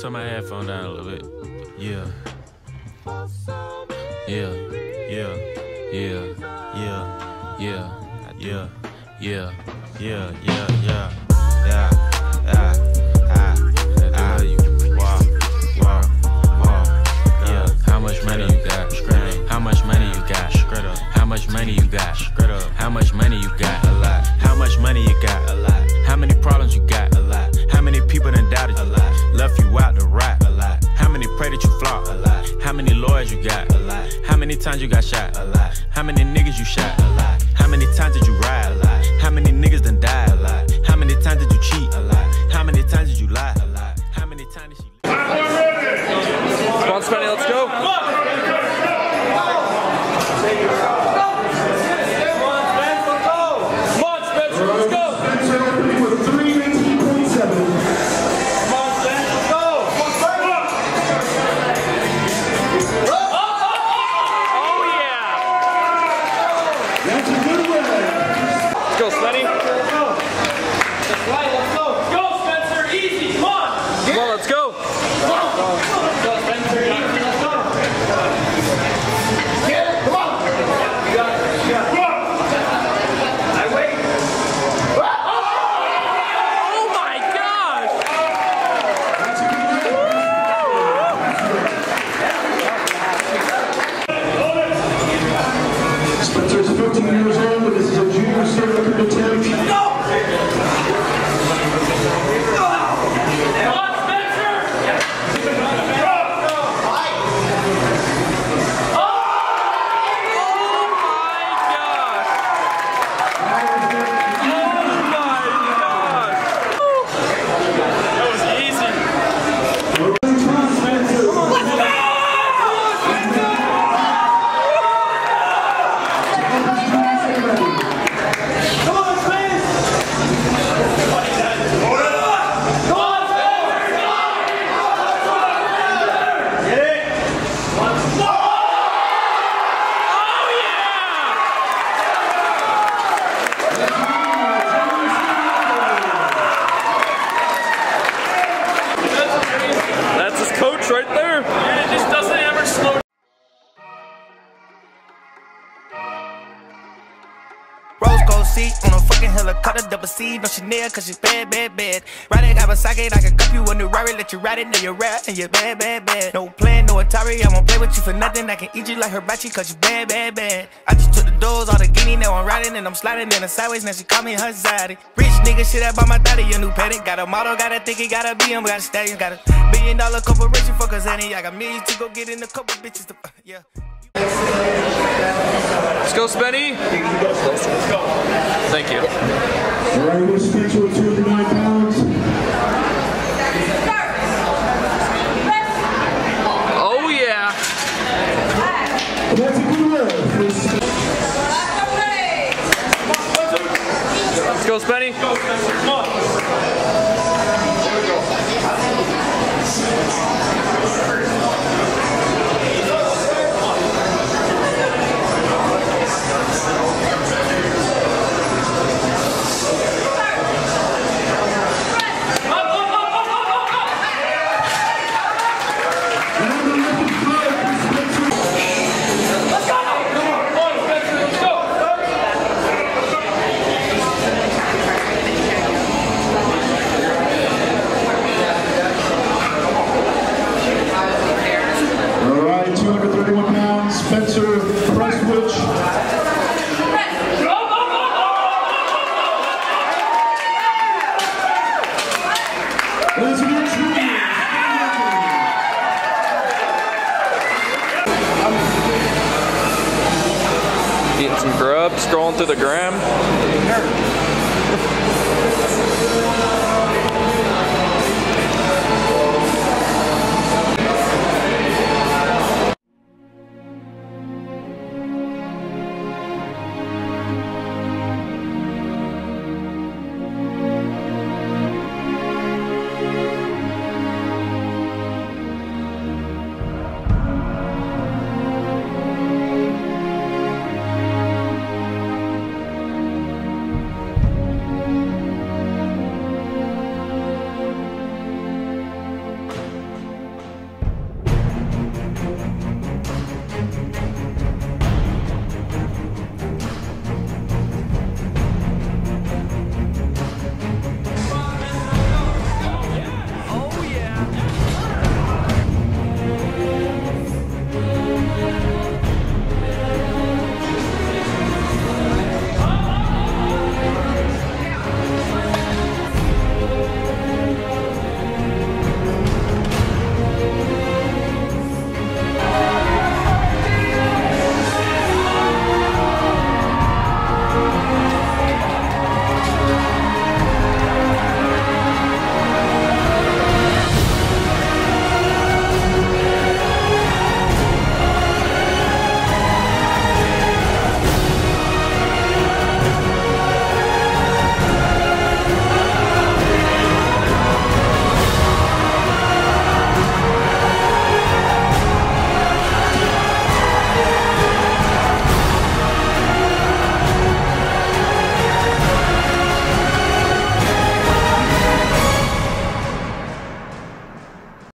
Turn my headphone down a little bit. Yeah. Yeah. Yeah. Yeah. Yeah. Yeah. Yeah. Yeah. Yeah. Yeah. Yeah. Yeah. Yeah. Ah. Ah. You. Wow. Wow. Wow. Yeah. How much money you got? How much money you got? How much money you got? How much money you got? A lot. How much money you got? A lot. How many problems you got? A lot. How many people done doubted you? A lot. Left you out to rot? A lot. How many pray that you flop? A lot. How many lawyers you got? A lot. How many times you got shot? A lot. How many niggas you shot? A lot. How many times did you ride? A lot. How many niggas done died? A lot. How many times did you cheat? A lot. How many times did you lie? Ready? Helicopter, double C, no Chanel, cause she's bad, bad, bad. Ride it, Kawasaki, I can cup you a new Rari, let you ride it, now you're rap, and you're bad, bad, bad. No plan, no Atari, I won't play with you for nothing, I can eat you like hibachi, cause you bad, bad, bad. I just took the doors, all the guinea, now I'm riding, and I'm sliding in the sideways, now she call me her zaddy. Rich nigga, shit, I bought my daddy a new paddock, got a model, got a think he got a BM, got a stallion, got a billion dollar corporation for Kazani, I got millions to go get in a couple bitches, to, uh, yeah. Let's go, Spenny. Thank you. All right, we'll pounds. Oh, yeah. Go, Spenny. Go, Spenny. some grub, scrolling through the gram.